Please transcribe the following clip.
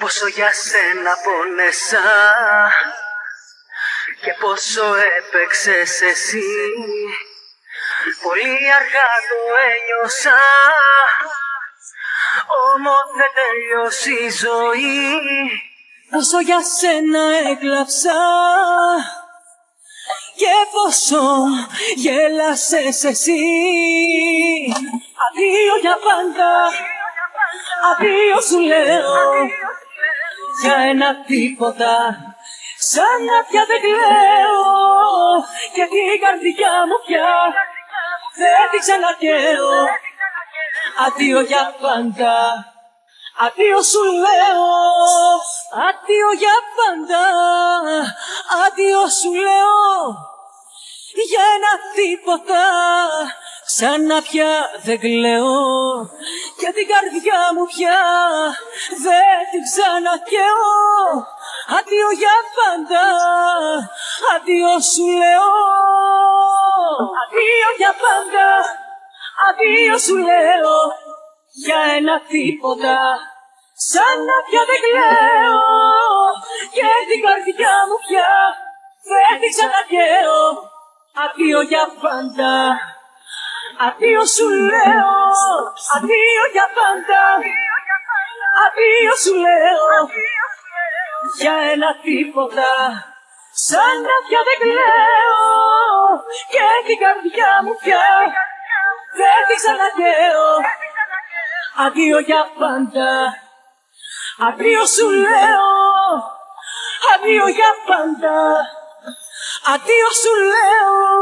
Πόσο για σένα πόνεσα και πόσο έπαιξες εσύ. Πολύ αργά το ένιωσα όμως δεν τελειώσει η ζωή. Πόσο για σένα έκλαψα και πόσο γέλασες εσύ. Αδείο για πάντα, αδείο σου λέω για ένα τίποτα. Σαν να πια δεν κλαίω και την καρδιά μου πια. Δεν την ξανακαίω. Αδείο για πάντα, αδείο σου λέω. Αδείο για πάντα, αδείο σου λέω. Για ένα τίποτα. Ξανά πια δεν κλαίω και την καρδιά μου πια δεν την ξανακαίω. Αντίο για πάντα, αντίο σου λέω. Αντίο για πάντα, αντίο σου λέω. Για ένα τίποτα, σαν να πια δεν κλαίω. Και την καρδιά μου πια δεν την ξανακαίω. Αντίο για πάντα, αντίο σου λέω Αντίο για πάντα, αντίο σου λέω για ένα τίποτα. Σαν να πια δεν κλαίω και την καρδιά μου πια. Δεν την ξανακαίω Αντίο για πάντα. Αντίο σου λέω Αντίο για πάντα. Αντίο σου λέω